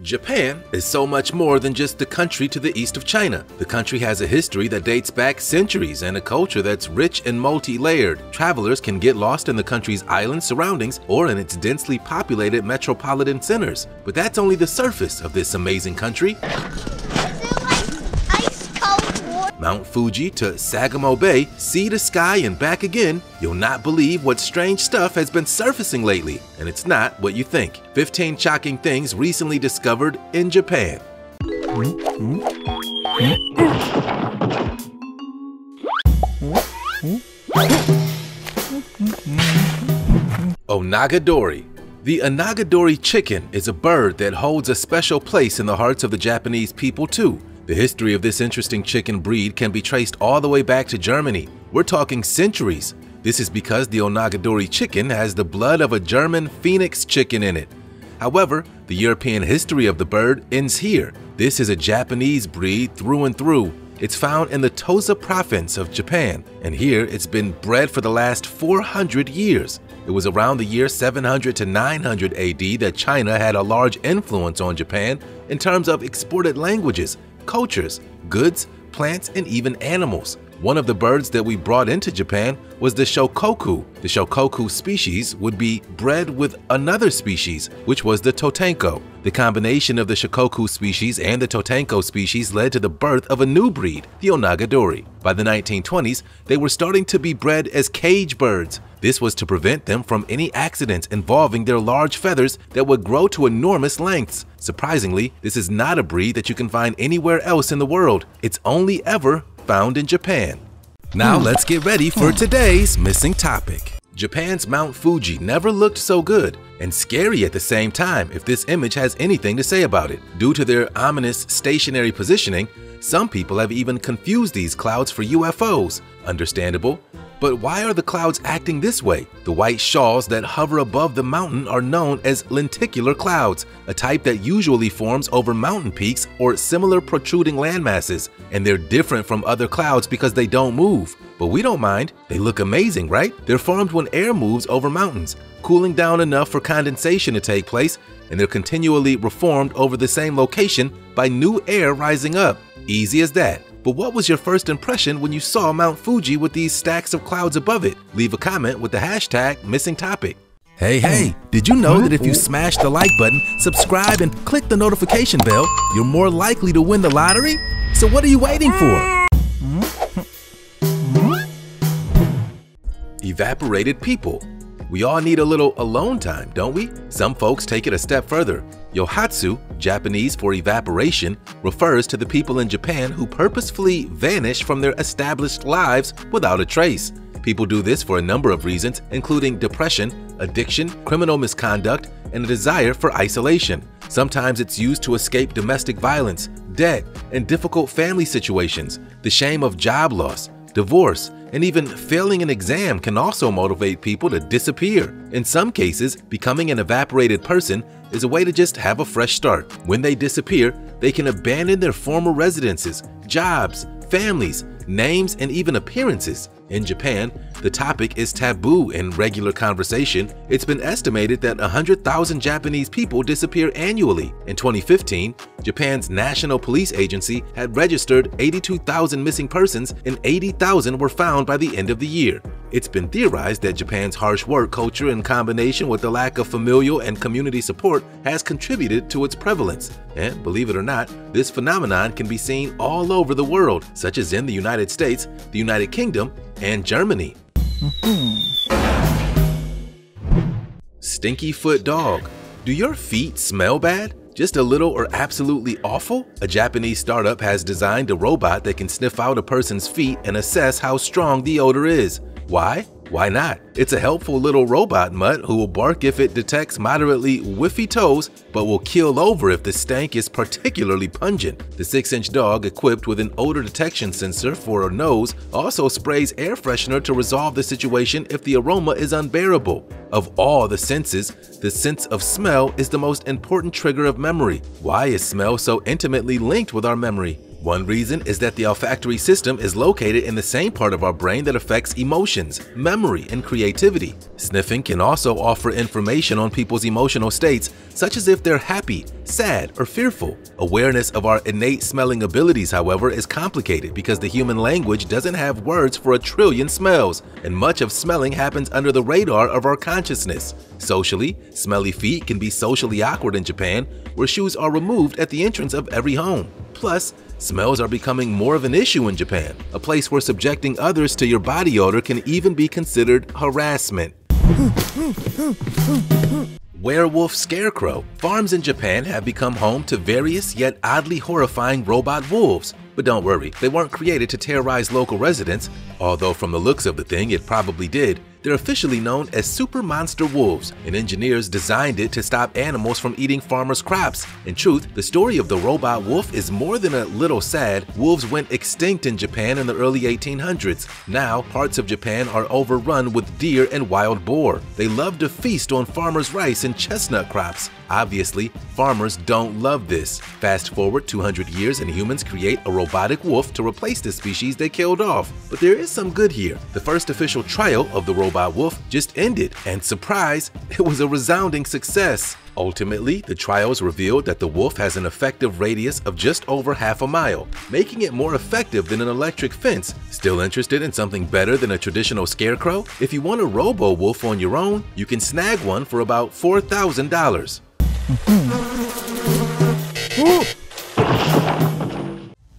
Japan is so much more than just the country to the east of China. The country has a history that dates back centuries and a culture that's rich and multi-layered. Travelers can get lost in the country's island surroundings or in its densely populated metropolitan centers. But that's only the surface of this amazing country. Mount Fuji to Sagamo Bay, sea to sky and back again, you'll not believe what strange stuff has been surfacing lately, and it's not what you think. 15 shocking things recently discovered in Japan. Onagadori the Onagadori chicken is a bird that holds a special place in the hearts of the Japanese people too. The history of this interesting chicken breed can be traced all the way back to Germany. We're talking centuries. This is because the Onagadori chicken has the blood of a German phoenix chicken in it. However, the European history of the bird ends here. This is a Japanese breed through and through. It's found in the Tosa province of Japan, and here it's been bred for the last 400 years. It was around the year 700 to 900 AD that China had a large influence on Japan in terms of exported languages, cultures, goods, plants, and even animals. One of the birds that we brought into Japan was the shokoku. The shokoku species would be bred with another species, which was the totenko. The combination of the shokoku species and the totenko species led to the birth of a new breed, the onagadori. By the 1920s, they were starting to be bred as cage birds. This was to prevent them from any accidents involving their large feathers that would grow to enormous lengths. Surprisingly, this is not a breed that you can find anywhere else in the world. It's only ever found in Japan. Now hmm. let's get ready for hmm. today's missing topic. Japan's Mount Fuji never looked so good and scary at the same time if this image has anything to say about it. Due to their ominous stationary positioning, some people have even confused these clouds for UFOs. Understandable, but why are the clouds acting this way? The white shawls that hover above the mountain are known as lenticular clouds, a type that usually forms over mountain peaks or similar protruding landmasses, and they're different from other clouds because they don't move. But we don't mind, they look amazing, right? They're formed when air moves over mountains, cooling down enough for condensation to take place, and they're continually reformed over the same location by new air rising up. Easy as that. But what was your first impression when you saw Mount Fuji with these stacks of clouds above it? Leave a comment with the hashtag missing topic. Hey, hey, did you know that if you smash the like button, subscribe, and click the notification bell, you're more likely to win the lottery? So what are you waiting for? Evaporated people. We all need a little alone time, don't we? Some folks take it a step further. Johatsu, Japanese for evaporation, refers to the people in Japan who purposefully vanish from their established lives without a trace. People do this for a number of reasons, including depression, addiction, criminal misconduct, and a desire for isolation. Sometimes it's used to escape domestic violence, debt, and difficult family situations, the shame of job loss, divorce, and even failing an exam can also motivate people to disappear. In some cases, becoming an evaporated person is a way to just have a fresh start. When they disappear, they can abandon their former residences, jobs, families, names, and even appearances. In Japan, the topic is taboo in regular conversation. It's been estimated that 100,000 Japanese people disappear annually. In 2015, Japan's National Police Agency had registered 82,000 missing persons and 80,000 were found by the end of the year. It's been theorized that Japan's harsh work culture in combination with the lack of familial and community support has contributed to its prevalence. And believe it or not, this phenomenon can be seen all over the world, such as in the United States, the United Kingdom, and Germany. Hmm. Stinky foot dog. Do your feet smell bad? Just a little or absolutely awful? A Japanese startup has designed a robot that can sniff out a person's feet and assess how strong the odor is. Why? Why not? It's a helpful little robot mutt who will bark if it detects moderately whiffy toes, but will keel over if the stank is particularly pungent. The 6-inch dog, equipped with an odor detection sensor for a nose, also sprays air freshener to resolve the situation if the aroma is unbearable. Of all the senses, the sense of smell is the most important trigger of memory. Why is smell so intimately linked with our memory? One reason is that the olfactory system is located in the same part of our brain that affects emotions, memory, and creativity. Sniffing can also offer information on people's emotional states, such as if they're happy, sad, or fearful. Awareness of our innate smelling abilities, however, is complicated because the human language doesn't have words for a trillion smells, and much of smelling happens under the radar of our consciousness. Socially, smelly feet can be socially awkward in Japan, where shoes are removed at the entrance of every home. Plus, smells are becoming more of an issue in Japan, a place where subjecting others to your body odor can even be considered harassment. Werewolf Scarecrow. Farms in Japan have become home to various yet oddly horrifying robot wolves. But don't worry, they weren't created to terrorize local residents, although from the looks of the thing it probably did. They're officially known as super monster wolves, and engineers designed it to stop animals from eating farmers' crops. In truth, the story of the robot wolf is more than a little sad. Wolves went extinct in Japan in the early 1800s. Now, parts of Japan are overrun with deer and wild boar. They love to feast on farmers' rice and chestnut crops. Obviously, farmers don't love this. Fast forward 200 years and humans create a robotic wolf to replace the species they killed off. But there is some good here. The first official trial of the robot wolf just ended, and surprise, it was a resounding success. Ultimately, the trials revealed that the wolf has an effective radius of just over half a mile, making it more effective than an electric fence. Still interested in something better than a traditional scarecrow? If you want a robo-wolf on your own, you can snag one for about $4,000.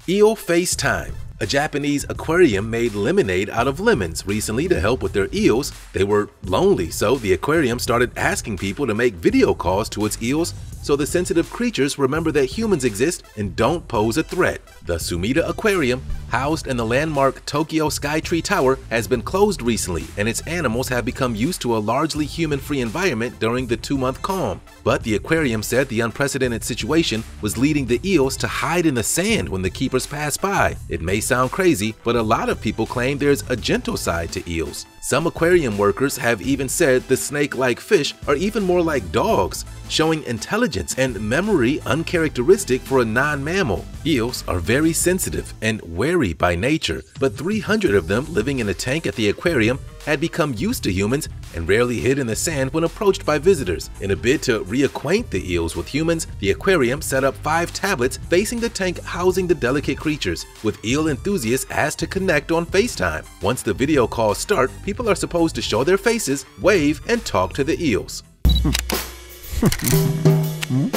Eel FaceTime a Japanese aquarium made lemonade out of lemons recently to help with their eels. They were lonely, so the aquarium started asking people to make video calls to its eels so the sensitive creatures remember that humans exist and don't pose a threat. The Sumida Aquarium, housed in the landmark Tokyo Skytree Tower, has been closed recently and its animals have become used to a largely human-free environment during the two-month calm. But the aquarium said the unprecedented situation was leading the eels to hide in the sand when the keepers passed by. It may sound crazy, but a lot of people claim there's a gentle side to eels. Some aquarium workers have even said the snake-like fish are even more like dogs, showing intelligence and memory uncharacteristic for a non-mammal. Eels are very sensitive and wary by nature, but 300 of them living in a tank at the aquarium had become used to humans and rarely hid in the sand when approached by visitors. In a bid to reacquaint the eels with humans, the aquarium set up five tablets facing the tank housing the delicate creatures, with eel enthusiasts asked to connect on FaceTime. Once the video calls start, people are supposed to show their faces, wave, and talk to the eels. Hmm.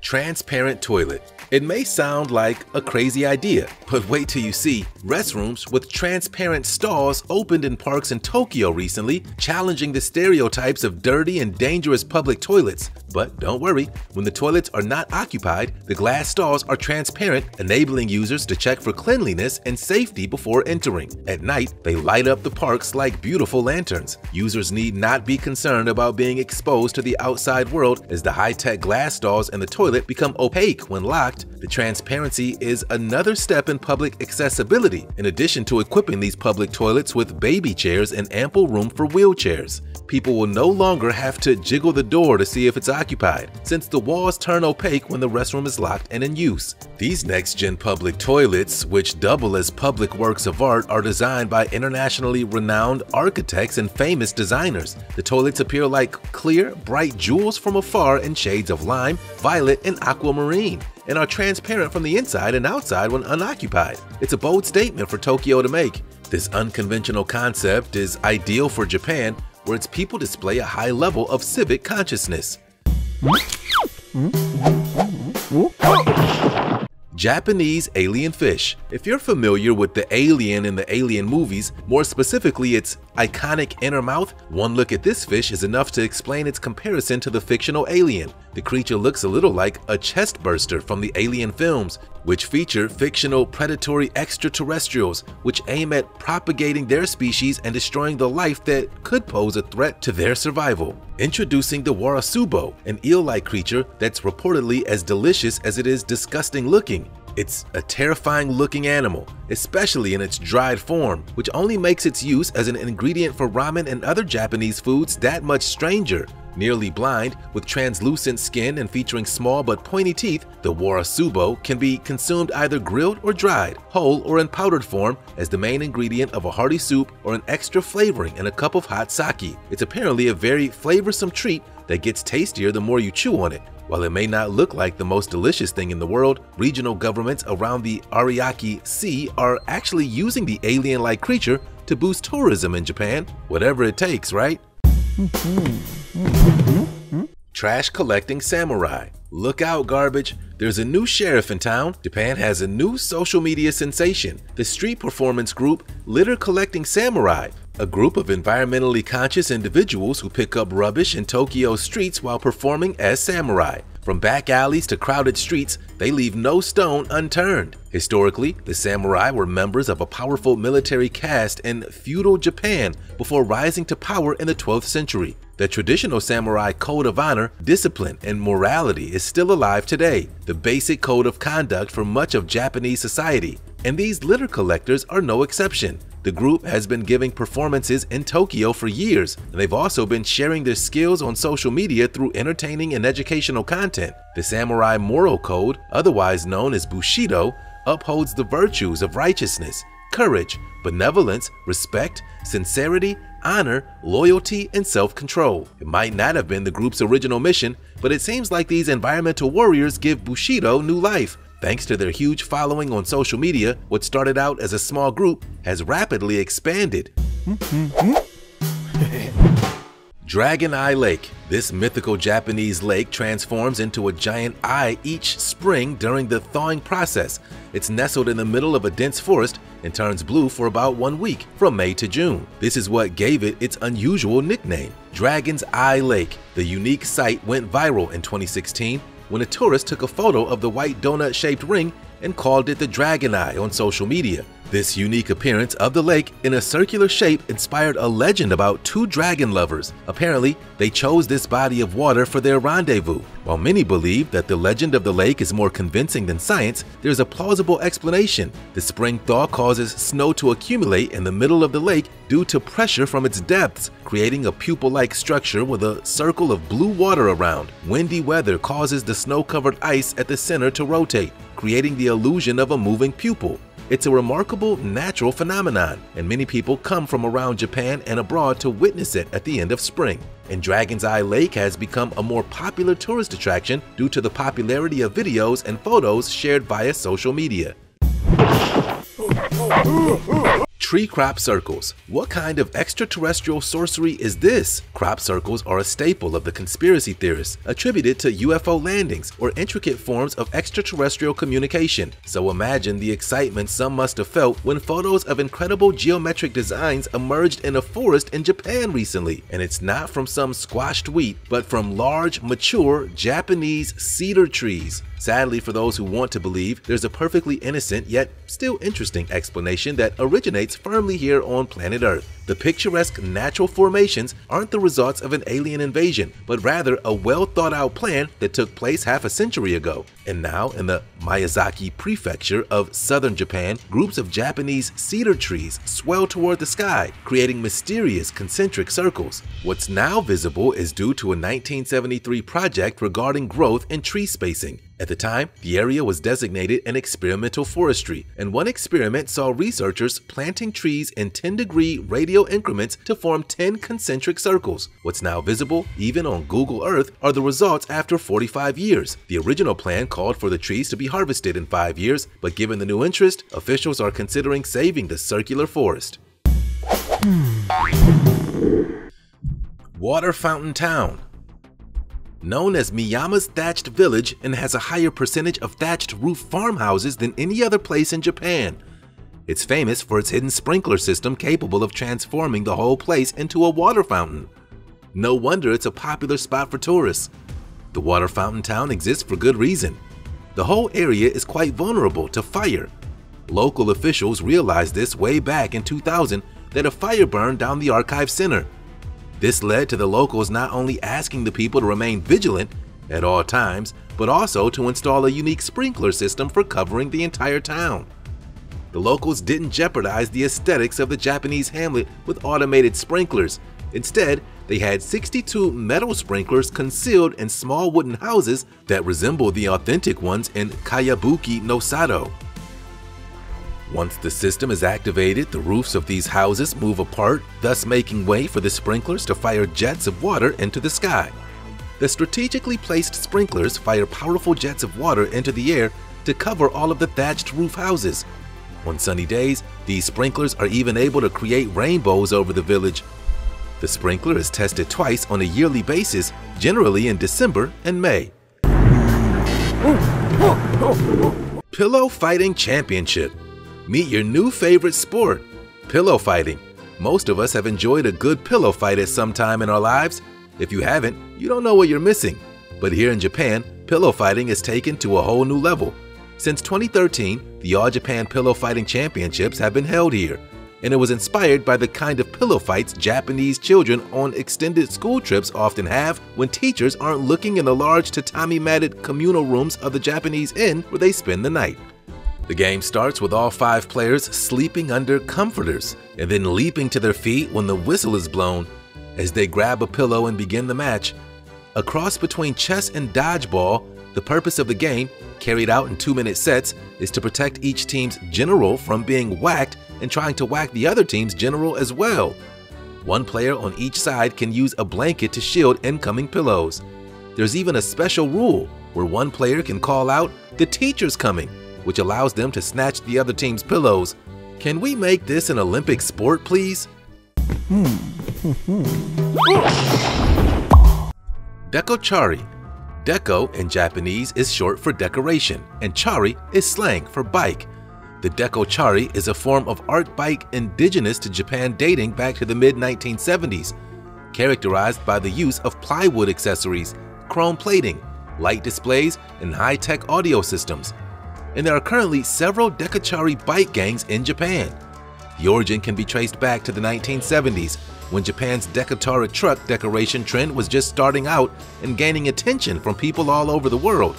Transparent toilet. It may sound like a crazy idea, but wait till you see restrooms with transparent stalls opened in parks in Tokyo recently, challenging the stereotypes of dirty and dangerous public toilets. But don't worry, when the toilets are not occupied, the glass stalls are transparent, enabling users to check for cleanliness and safety before entering. At night, they light up the parks like beautiful lanterns. Users need not be concerned about being exposed to the outside world as the high-tech glass stalls in the toilet become opaque when locked the transparency is another step in public accessibility, in addition to equipping these public toilets with baby chairs and ample room for wheelchairs. People will no longer have to jiggle the door to see if it's occupied, since the walls turn opaque when the restroom is locked and in use. These next-gen public toilets, which double as public works of art, are designed by internationally renowned architects and famous designers. The toilets appear like clear, bright jewels from afar in shades of lime, violet, and aquamarine and are transparent from the inside and outside when unoccupied. It's a bold statement for Tokyo to make. This unconventional concept is ideal for Japan, where its people display a high level of civic consciousness. Japanese alien fish. If you're familiar with the alien in the alien movies, more specifically its iconic inner mouth, one look at this fish is enough to explain its comparison to the fictional alien. The creature looks a little like a chest burster from the alien films, which feature fictional predatory extraterrestrials which aim at propagating their species and destroying the life that could pose a threat to their survival. Introducing the Warasubo, an eel-like creature that's reportedly as delicious as it is disgusting looking. It's a terrifying looking animal, especially in its dried form, which only makes its use as an ingredient for ramen and other Japanese foods that much stranger. Nearly blind, with translucent skin and featuring small but pointy teeth, the warasubo can be consumed either grilled or dried, whole or in powdered form as the main ingredient of a hearty soup or an extra flavoring in a cup of hot sake. It's apparently a very flavorsome treat that gets tastier the more you chew on it. While it may not look like the most delicious thing in the world, regional governments around the Ariake Sea are actually using the alien-like creature to boost tourism in Japan. Whatever it takes, right? Mm-hmm. Mm-hmm. Trash collecting samurai. Look out, garbage. There's a new sheriff in town. Japan has a new social media sensation. The street performance group Litter Collecting Samurai a group of environmentally conscious individuals who pick up rubbish in Tokyo's streets while performing as samurai. From back alleys to crowded streets, they leave no stone unturned. Historically, the samurai were members of a powerful military caste in feudal Japan before rising to power in the 12th century. The traditional samurai code of honor, discipline, and morality is still alive today, the basic code of conduct for much of Japanese society, and these litter collectors are no exception. The group has been giving performances in Tokyo for years, and they've also been sharing their skills on social media through entertaining and educational content. The Samurai Moral Code, otherwise known as Bushido, upholds the virtues of righteousness, courage, benevolence, respect, sincerity, honor, loyalty, and self-control. It might not have been the group's original mission, but it seems like these environmental warriors give Bushido new life. Thanks to their huge following on social media, what started out as a small group has rapidly expanded. Hmm, hmm, hmm. Dragon Eye Lake. This mythical Japanese lake transforms into a giant eye each spring during the thawing process. It's nestled in the middle of a dense forest and turns blue for about one week, from May to June. This is what gave it its unusual nickname, Dragon's Eye Lake. The unique site went viral in 2016 when a tourist took a photo of the white donut-shaped ring and called it the Dragon Eye on social media. This unique appearance of the lake in a circular shape inspired a legend about two dragon lovers. Apparently, they chose this body of water for their rendezvous. While many believe that the legend of the lake is more convincing than science, there's a plausible explanation. The spring thaw causes snow to accumulate in the middle of the lake due to pressure from its depths, creating a pupil-like structure with a circle of blue water around. Windy weather causes the snow-covered ice at the center to rotate, creating the illusion of a moving pupil. It's a remarkable natural phenomenon, and many people come from around Japan and abroad to witness it at the end of spring. And Dragon's Eye Lake has become a more popular tourist attraction due to the popularity of videos and photos shared via social media. Tree crop circles. What kind of extraterrestrial sorcery is this? Crop circles are a staple of the conspiracy theorists, attributed to UFO landings or intricate forms of extraterrestrial communication. So imagine the excitement some must have felt when photos of incredible geometric designs emerged in a forest in Japan recently. And it's not from some squashed wheat, but from large, mature Japanese cedar trees. Sadly, for those who want to believe, there's a perfectly innocent yet still interesting explanation that originates firmly here on planet Earth. The picturesque natural formations aren't the results of an alien invasion, but rather a well thought out plan that took place half a century ago. And now, in the Miyazaki prefecture of southern Japan, groups of Japanese cedar trees swell toward the sky, creating mysterious concentric circles. What's now visible is due to a 1973 project regarding growth and tree spacing. At the time, the area was designated an experimental forestry, and one experiment saw researchers planting trees in 10 degree radial increments to form 10 concentric circles. What's now visible, even on Google Earth, are the results after 45 years. The original plan called for the trees to be harvested in 5 years, but given the new interest, officials are considering saving the circular forest. Hmm. Water Fountain Town known as Miyama's Thatched Village and has a higher percentage of thatched roof farmhouses than any other place in Japan. It's famous for its hidden sprinkler system capable of transforming the whole place into a water fountain. No wonder it's a popular spot for tourists. The water fountain town exists for good reason. The whole area is quite vulnerable to fire. Local officials realized this way back in 2000 that a fire burned down the archive center. This led to the locals not only asking the people to remain vigilant at all times, but also to install a unique sprinkler system for covering the entire town. The locals didn't jeopardize the aesthetics of the Japanese hamlet with automated sprinklers. Instead, they had 62 metal sprinklers concealed in small wooden houses that resemble the authentic ones in Kayabuki no Sato. Once the system is activated, the roofs of these houses move apart, thus making way for the sprinklers to fire jets of water into the sky. The strategically placed sprinklers fire powerful jets of water into the air to cover all of the thatched roof houses. On sunny days, these sprinklers are even able to create rainbows over the village. The sprinkler is tested twice on a yearly basis, generally in December and May. Pillow Fighting Championship Meet your new favorite sport, pillow fighting. Most of us have enjoyed a good pillow fight at some time in our lives. If you haven't, you don't know what you're missing. But here in Japan, pillow fighting is taken to a whole new level. Since 2013, the All Japan Pillow Fighting Championships have been held here, and it was inspired by the kind of pillow fights Japanese children on extended school trips often have when teachers aren't looking in the large tatami-matted communal rooms of the Japanese inn where they spend the night. The game starts with all five players sleeping under comforters and then leaping to their feet when the whistle is blown as they grab a pillow and begin the match. A cross between chess and dodgeball, the purpose of the game, carried out in two-minute sets, is to protect each team's general from being whacked and trying to whack the other team's general as well. One player on each side can use a blanket to shield incoming pillows. There's even a special rule where one player can call out, the teacher's coming, which allows them to snatch the other team's pillows. Can we make this an Olympic sport, please? Hmm. Dekochari. Deko in Japanese is short for decoration, and chari is slang for bike. The deco chari is a form of art bike indigenous to Japan dating back to the mid-1970s, characterized by the use of plywood accessories, chrome plating, light displays, and high-tech audio systems and there are currently several Dekochari bike gangs in Japan. The origin can be traced back to the 1970s, when Japan's Dekochari truck decoration trend was just starting out and gaining attention from people all over the world.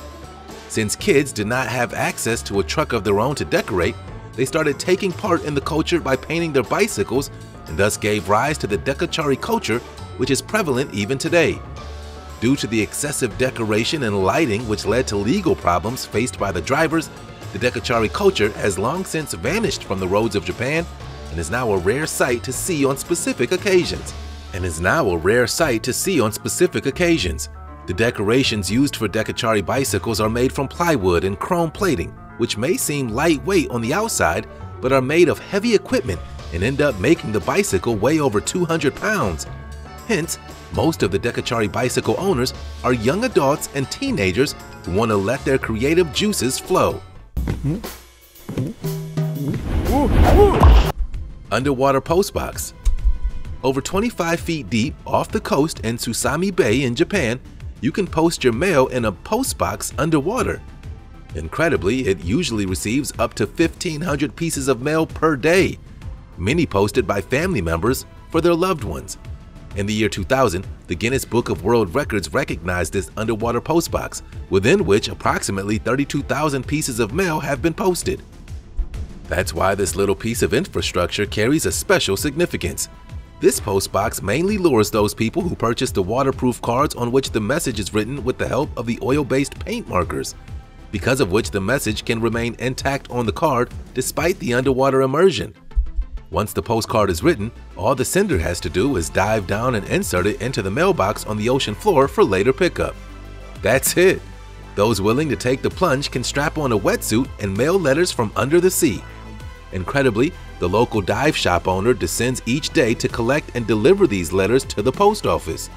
Since kids did not have access to a truck of their own to decorate, they started taking part in the culture by painting their bicycles and thus gave rise to the Dekochari culture, which is prevalent even today. Due to the excessive decoration and lighting which led to legal problems faced by the drivers, the Dekochari culture has long since vanished from the roads of Japan and is now a rare sight to see on specific occasions. And is now a rare sight to see on specific occasions. The decorations used for Dekochari bicycles are made from plywood and chrome plating, which may seem lightweight on the outside, but are made of heavy equipment and end up making the bicycle weigh over 200 pounds. Hence, most of the Dekochari bicycle owners are young adults and teenagers who want to let their creative juices flow. Underwater Postbox Over 25 feet deep off the coast in Susami Bay in Japan, you can post your mail in a postbox underwater. Incredibly, it usually receives up to 1,500 pieces of mail per day, many posted by family members for their loved ones. In the year 2000, the Guinness Book of World Records recognized this underwater postbox, within which approximately 32,000 pieces of mail have been posted. That's why this little piece of infrastructure carries a special significance. This postbox mainly lures those people who purchase the waterproof cards on which the message is written with the help of the oil-based paint markers, because of which the message can remain intact on the card despite the underwater immersion. Once the postcard is written, all the sender has to do is dive down and insert it into the mailbox on the ocean floor for later pickup. That's it! Those willing to take the plunge can strap on a wetsuit and mail letters from under the sea. Incredibly, the local dive shop owner descends each day to collect and deliver these letters to the post office.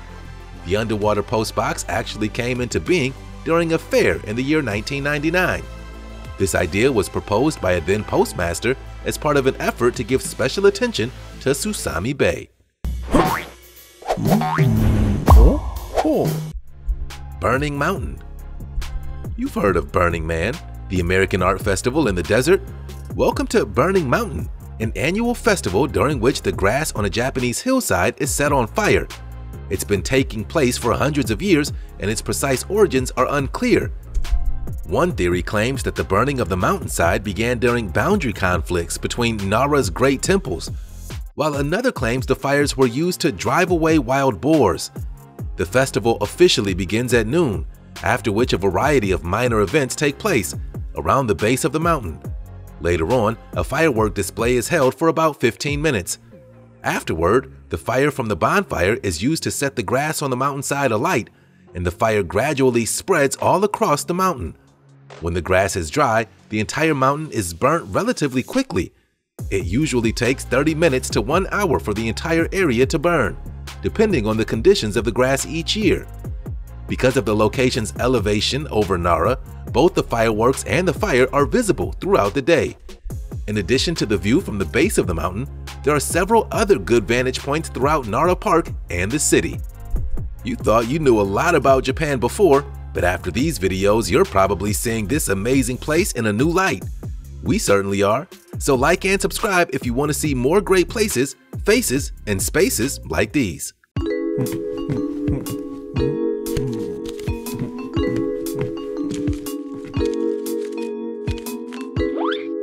The underwater postbox actually came into being during a fair in the year 1999. This idea was proposed by a then postmaster as part of an effort to give special attention to Susami Bay. Burning Mountain You've heard of Burning Man, the American art festival in the desert? Welcome to Burning Mountain, an annual festival during which the grass on a Japanese hillside is set on fire. It's been taking place for hundreds of years and its precise origins are unclear, one theory claims that the burning of the mountainside began during boundary conflicts between Nara's great temples. while another claims the fires were used to drive away wild boars. The festival officially begins at noon, after which a variety of minor events take place around the base of the mountain. Later on, a firework display is held for about 15 minutes. Afterward, the fire from the bonfire is used to set the grass on the mountainside alight, and the fire gradually spreads all across the mountain. When the grass is dry, the entire mountain is burnt relatively quickly. It usually takes 30 minutes to 1 hour for the entire area to burn, depending on the conditions of the grass each year. Because of the location's elevation over Nara, both the fireworks and the fire are visible throughout the day. In addition to the view from the base of the mountain, there are several other good vantage points throughout Nara Park and the city. You thought you knew a lot about Japan before, but after these videos, you're probably seeing this amazing place in a new light. We certainly are. So like and subscribe if you want to see more great places, faces, and spaces like these.